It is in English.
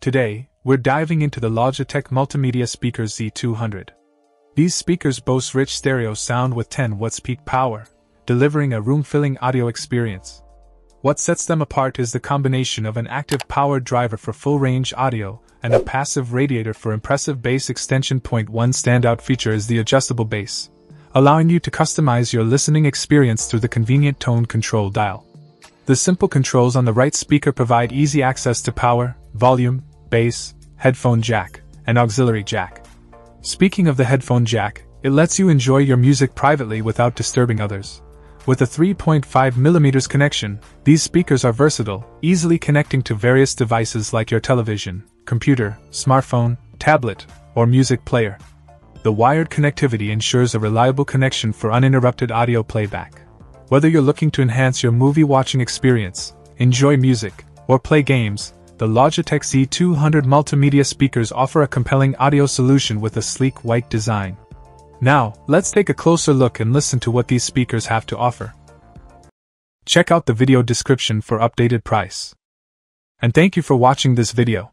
Today, we're diving into the Logitech Multimedia Speakers Z200. These speakers boast rich stereo sound with 10 watts peak power, delivering a room filling audio experience. What sets them apart is the combination of an active power driver for full range audio and a passive radiator for impressive bass extension. Point one standout feature is the adjustable bass, allowing you to customize your listening experience through the convenient tone control dial. The simple controls on the right speaker provide easy access to power, volume, bass, headphone jack, and auxiliary jack. Speaking of the headphone jack, it lets you enjoy your music privately without disturbing others. With a 3.5mm connection, these speakers are versatile, easily connecting to various devices like your television, computer, smartphone, tablet, or music player. The wired connectivity ensures a reliable connection for uninterrupted audio playback. Whether you're looking to enhance your movie watching experience, enjoy music, or play games, the Logitech Z200 multimedia speakers offer a compelling audio solution with a sleek white design. Now, let's take a closer look and listen to what these speakers have to offer. Check out the video description for updated price. And thank you for watching this video.